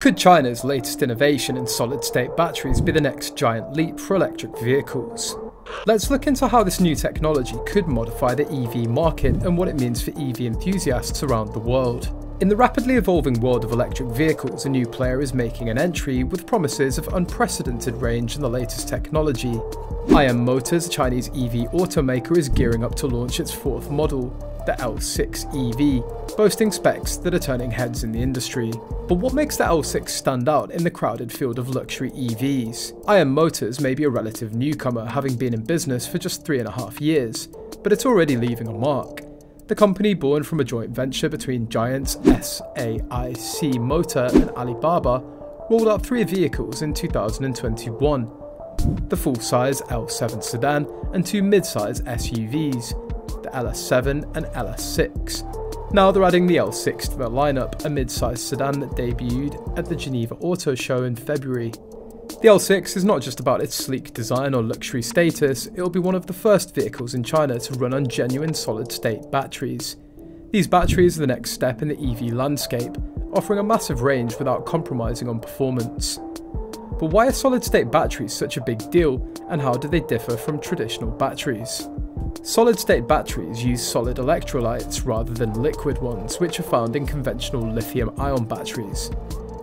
Could China's latest innovation in solid state batteries be the next giant leap for electric vehicles? Let's look into how this new technology could modify the EV market and what it means for EV enthusiasts around the world. In the rapidly evolving world of electric vehicles, a new player is making an entry with promises of unprecedented range and the latest technology. IM Motors, a Chinese EV automaker, is gearing up to launch its fourth model, the L6 EV, boasting specs that are turning heads in the industry. But what makes the L6 stand out in the crowded field of luxury EVs? IM Motors may be a relative newcomer, having been in business for just three and a half years, but it's already leaving a mark. The company, born from a joint venture between giants SAIC Motor and Alibaba, rolled out three vehicles in 2021 the full size L7 sedan and two mid size SUVs, LS7 and LS6. Now they're adding the L6 to their lineup, a mid-sized sedan that debuted at the Geneva Auto Show in February. The L6 is not just about its sleek design or luxury status, it'll be one of the first vehicles in China to run on genuine solid-state batteries. These batteries are the next step in the EV landscape, offering a massive range without compromising on performance. But why are solid-state batteries such a big deal, and how do they differ from traditional batteries? Solid state batteries use solid electrolytes rather than liquid ones, which are found in conventional lithium ion batteries.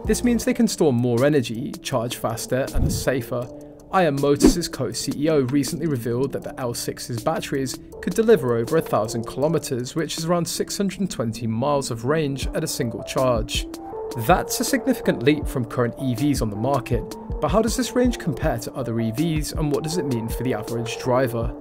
This means they can store more energy, charge faster, and are safer. IM Motors' co-CEO recently revealed that the L6's batteries could deliver over 1000 kilometers, which is around 620 miles of range at a single charge. That's a significant leap from current EVs on the market, but how does this range compare to other EVs and what does it mean for the average driver?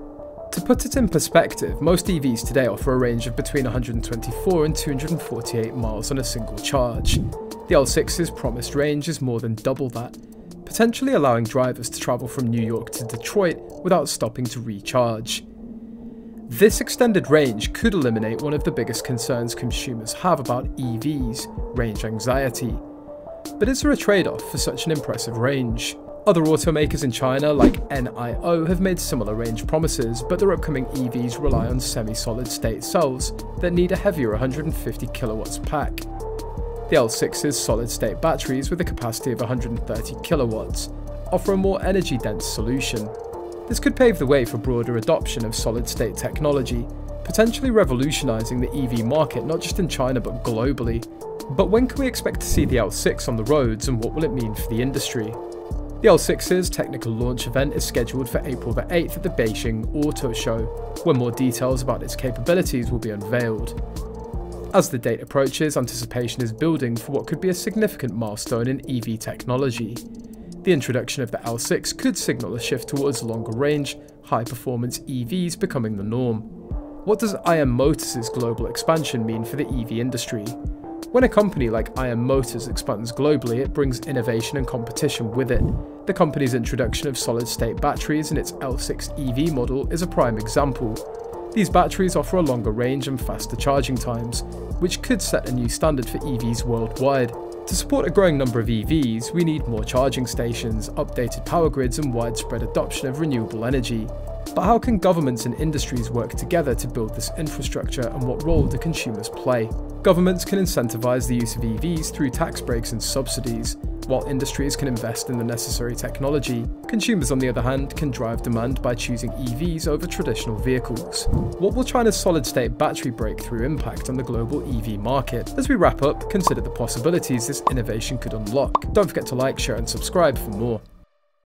To put it in perspective, most EVs today offer a range of between 124 and 248 miles on a single charge. The L6's promised range is more than double that, potentially allowing drivers to travel from New York to Detroit without stopping to recharge. This extended range could eliminate one of the biggest concerns consumers have about EVs, range anxiety. But is there a trade-off for such an impressive range? Other automakers in China, like NIO, have made similar range promises, but their upcoming EVs rely on semi-solid state cells that need a heavier 150 kilowatts pack. The L6's solid state batteries with a capacity of 130 kilowatts offer a more energy dense solution. This could pave the way for broader adoption of solid state technology, potentially revolutionising the EV market not just in China but globally. But when can we expect to see the L6 on the roads and what will it mean for the industry? The L6's technical launch event is scheduled for April the 8th at the Beijing Auto Show, where more details about its capabilities will be unveiled. As the date approaches, anticipation is building for what could be a significant milestone in EV technology. The introduction of the L6 could signal a shift towards longer range, high performance EVs becoming the norm. What does IM Motors' global expansion mean for the EV industry? When a company like IM Motors expands globally, it brings innovation and competition with it. The company's introduction of solid state batteries in its L6 EV model is a prime example. These batteries offer a longer range and faster charging times, which could set a new standard for EVs worldwide. To support a growing number of EVs, we need more charging stations, updated power grids, and widespread adoption of renewable energy. But how can governments and industries work together to build this infrastructure and what role do consumers play? Governments can incentivise the use of EVs through tax breaks and subsidies, while industries can invest in the necessary technology. Consumers, on the other hand, can drive demand by choosing EVs over traditional vehicles. What will China's solid state battery breakthrough impact on the global EV market? As we wrap up, consider the possibilities this innovation could unlock. Don't forget to like, share, and subscribe for more.